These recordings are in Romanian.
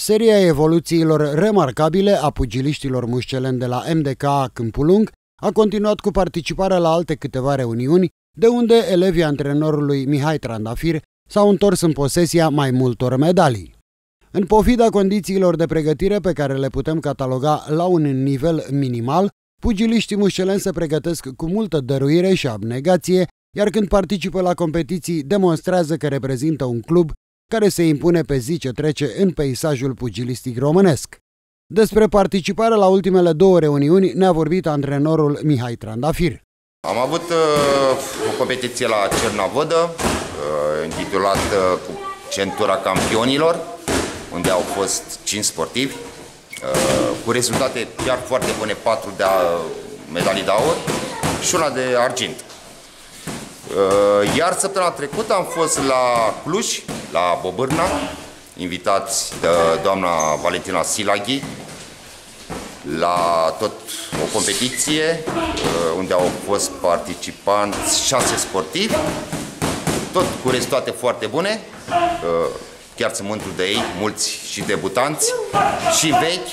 Seria evoluțiilor remarcabile a pugiliștilor mușceleni de la MDK Câmpulung a continuat cu participarea la alte câteva reuniuni, de unde elevii antrenorului Mihai Trandafir s-au întors în posesia mai multor medalii. În pofida condițiilor de pregătire pe care le putem cataloga la un nivel minimal, pugiliștii mușceleni se pregătesc cu multă dăruire și abnegație, iar când participă la competiții demonstrează că reprezintă un club care se impune pe zi ce trece în peisajul pugilistic românesc. Despre participarea la ultimele două reuniuni ne-a vorbit antrenorul Mihai Trandafir. Am avut uh, o competiție la Cernavodă, uh, intitulată cu Centura Campionilor, unde au fost 5 sportivi, uh, cu rezultate chiar foarte bune, 4 de uh, medalii de aur și una de argint. Uh, iar săptămâna trecută am fost la Cluj, la Bobârna, invitați de doamna Valentina Silaghi, la tot o competiție uh, unde au fost participanți șase sportivi, tot cu rezultate foarte bune, uh, chiar sunt mândru de ei, mulți și debutanți și vechi,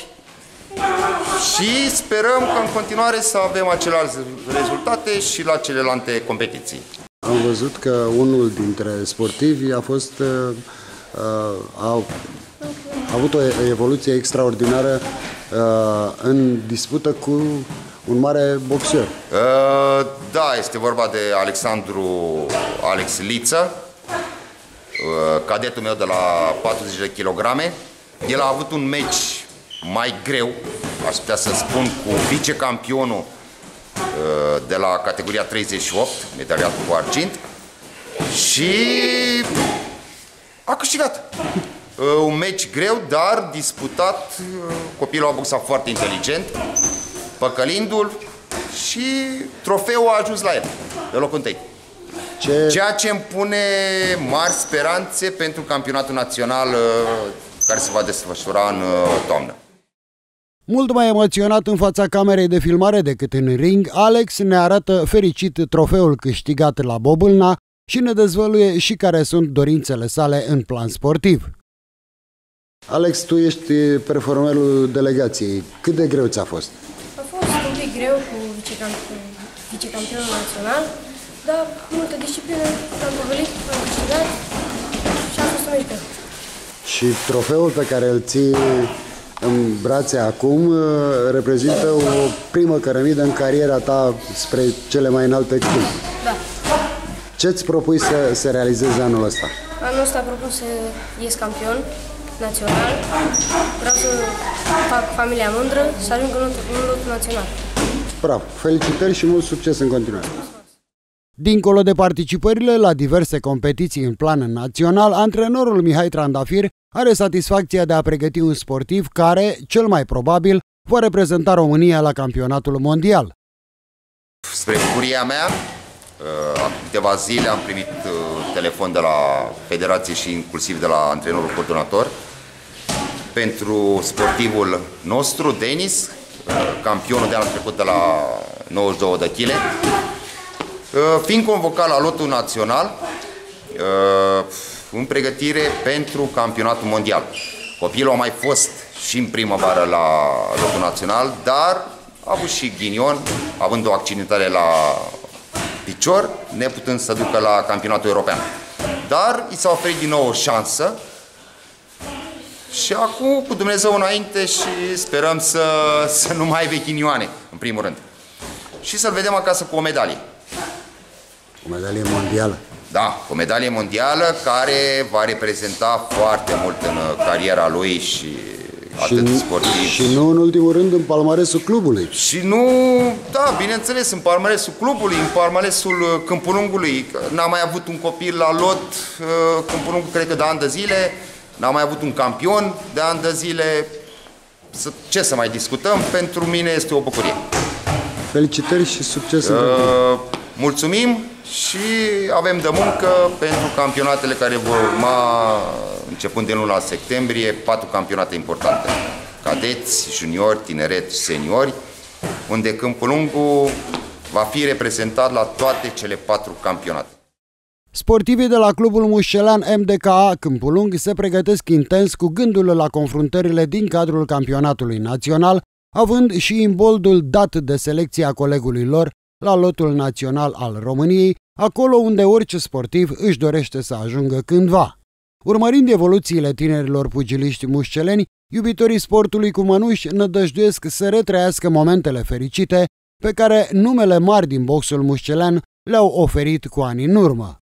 și sperăm că în continuare să avem aceleași rezultate și la celelalte competiții. Am văzut că unul dintre sportivi a fost uh, a, a avut o evoluție extraordinară uh, în dispută cu un mare boxer. Uh, da, este vorba de Alexandru Alex Liță, uh, cadetul meu de la 40 de kilograme. El a avut un meci mai greu, aș putea să spun, cu vicecampionul uh, de la categoria 38, medaliat cu argint, și a câștigat. Uh, un meci greu, dar disputat. Uh, copilul a boxat foarte inteligent, păcălindu-l și trofeul a ajuns la el, de locul întâi. Ce... Ceea ce îmi pune mari speranțe pentru campionatul național uh, care se va desfășura în toamnă. Mult mai emoționat în fața camerei de filmare decât în ring, Alex ne arată fericit trofeul câștigat la Bobâlna și ne dezvăluie și care sunt dorințele sale în plan sportiv. Alex, tu ești performerul delegației. Cât de greu ți-a fost? A fost un pic greu cu vicecampionul național, dar multă disciplină, am povelit, am câștigat și a fost un meci Și trofeul pe care îl ții în brațe acum uh, reprezintă o primă cărămidă în cariera ta spre cele mai înalte cluburi. Da. Ce-ți propui să, să realizezi anul ăsta? Anul ăsta propun să ies campion național. Vreau să fac familia mândră, să ajung în lotul național. Bravo! Felicitări și mult succes în continuare! Dincolo de participările la diverse competiții în plan național, antrenorul Mihai Trandafir are satisfacția de a pregăti un sportiv care, cel mai probabil, va reprezenta România la campionatul mondial. Spre bucuria mea, uh, acum câteva zile am primit uh, telefon de la federație și inclusiv de la antrenorul coordonator pentru sportivul nostru, Denis, uh, campionul de anul trecut de la 92 de kg, fiind convocat la lotul național în pregătire pentru campionatul mondial. Copilul a mai fost și în primăvară la lotul național, dar a avut și ghinion, având o accidentare la picior, neputând să ducă la campionatul european. Dar i s-a oferit din nou o șansă și acum cu Dumnezeu înainte și sperăm să, să nu mai avem ghinioane, în primul rând. Și să-l vedem acasă cu o medalie. O medalie mondială. Da, o medalie mondială care va reprezenta foarte mult în cariera lui și atât și, sportiv. Și nu în ultimul rând în palmaresul clubului. Și nu, da, bineînțeles, în palmaresul clubului, în palmaresul uh, Câmpulungului. N-am mai avut un copil la lot, uh, Câmpulungul cred că de ani de zile, n-am mai avut un campion de ani de zile. Ce să mai discutăm? Pentru mine este o bucurie. Felicitări și succes uh, Mulțumim și avem de muncă pentru campionatele care vor urma începând din luna septembrie, patru campionate importante. Cadeți, juniori, tineret și seniori, unde Câmpul Lungu va fi reprezentat la toate cele patru campionate. Sportivii de la clubul mușcelan MDKA Câmpul Lung se pregătesc intens cu gândul la confruntările din cadrul campionatului național, având și imboldul dat de selecția colegului lor la lotul național al României, acolo unde orice sportiv își dorește să ajungă cândva. Urmărind evoluțiile tinerilor pugiliști mușceleni, iubitorii sportului cu mănuși nădăjduiesc să retrăiască momentele fericite pe care numele mari din boxul mușcelen le-au oferit cu ani în urmă.